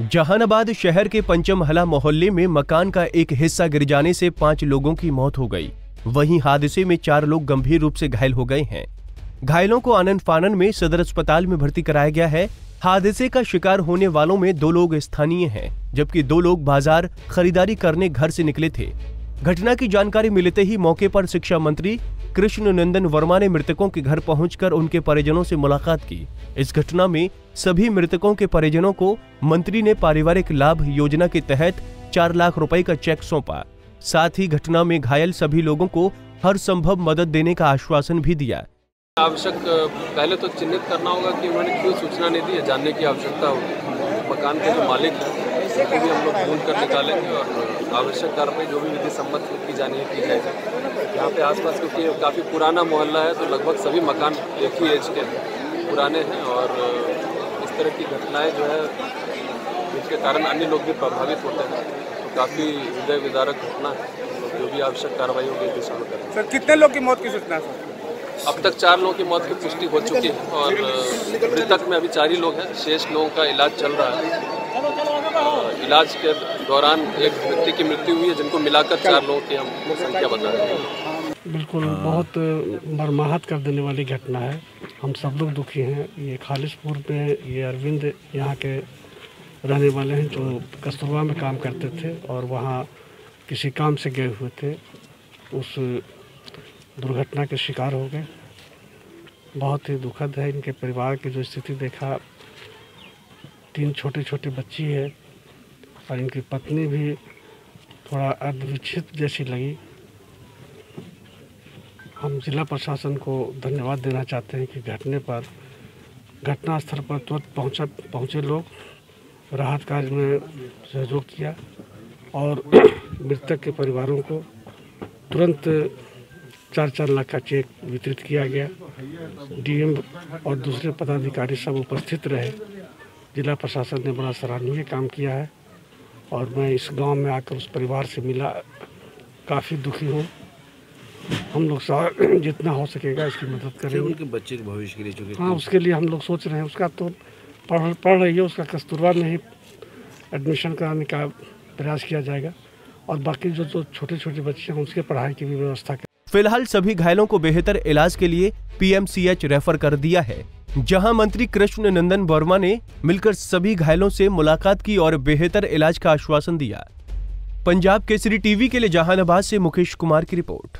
जहानाबाद शहर के पंचमहला मोहल्ले में मकान का एक हिस्सा गिर जाने से पाँच लोगों की मौत हो गई। वहीं हादसे में चार लोग गंभीर रूप से घायल हो गए हैं। घायलों को आनंद फानन में सदर अस्पताल में भर्ती कराया गया है। हादसे का शिकार होने वालों में दो लोग स्थानीय हैं, जबकि दो लोग बाज़ार खरीदारी करने घर से निकले थे। घटना की जानकारी मिलते ही मौके पर शिक्षा मंत्री कृष्ण नंदन वर्मा ने मृतकों के घर पहुंचकर उनके परिजनों से मुलाकात की। इस घटना में सभी मृतकों के परिजनों को मंत्री ने पारिवारिक लाभ योजना के तहत चार लाख रुपए का चेक सौंपा। साथ ही घटना में घायल सभी लोगों को हर संभव मदद देने का आश्वासन भी दिया। आवश्यक, पहले तो चिन्हित करना होगा कि उन्होंने क्यों सूचना नहीं दी जानने की आवश्यकता होगी मकान के जो मालिक हैं उनको भी हम लोग ढूंढ कर निकालेंगे और आवश्यक कार्रवाई जो भी विधि सम्मत की जानी है की जाएगी यहाँ पे आसपास क्योंकि काफ़ी पुराना मोहल्ला है तो लगभग सभी मकान एक ही एज के पुराने हैं और इस तरह की घटनाएँ जो है जिसके कारण अन्य लोग भी प्रभावित होते हैं। तो काफ़ी हृदय विदारक घटना है। जो भी आवश्यक कार्रवाई होगी दिशा में करेंगे। सर कितने लोग की मौत की सूचना है अब तक चार लोगों की मौत की पुष्टि हो चुकी है और मृतक में अभी चार ही लोग हैं। शेष लोगों का इलाज चल रहा है। इलाज के दौरान एक व्यक्ति की मृत्यु हुई है, जिनको मिलाकर चार लोगों की हम संख्या बता रहे हैं। बिल्कुल, बहुत मरमाहत कर देने वाली घटना है। हम सब लोग दुखी हैं। ये खालिशपुर में ये अरविंद यहाँ के रहने वाले हैं, जो कस्तूरबा में काम करते थे और वहाँ किसी काम से गए हुए थे। उस दुर्घटना के शिकार हो गए। बहुत ही दुखद है इनके परिवार की जो स्थिति देखा। तीन छोटी छोटी बच्ची है। और इनकी पत्नी भी थोड़ा अर्धविच्छित जैसी लगी। हम जिला प्रशासन को धन्यवाद देना चाहते हैं कि घटने पर घटना स्थल पर तुरंत पहुँचा, पहुँचे लोग, राहत कार्य में सहयोग किया और मृतक के परिवारों को तुरंत चार चार लाख का चेक वितरित किया गया। डीएम और दूसरे पदाधिकारी सब उपस्थित रहे। जिला प्रशासन ने बड़ा सराहनीय काम किया है। और मैं इस गाँव में आकर उस परिवार से मिला। काफ़ी दुखी हूँ। हम लोग जितना हो सकेगा इसकी मदद करेंगे। उनके बच्चे के भविष्य के लिए चूँकि। हाँ उसके लिए हम लोग सोच रहे हैं। उसका तो पढ़ पढ़ रही है उसका कस्तूरबा में ही एडमिशन कराने का प्रयास किया जाएगा। और बाकी जो जो छोटे छोटे बच्चे हैं उसके पढ़ाई की भी व्यवस्था फ़िलहाल सभी घायलों को बेहतर इलाज के लिए पीएमसीएच रेफर कर दिया है। जहाँ मंत्री कृष्ण नंदन वर्मा ने मिलकर सभी घायलों से मुलाकात की और बेहतर इलाज का आश्वासन दिया। पंजाब केसरी टीवी के लिए जहानाबाद से मुकेश कुमार की रिपोर्ट।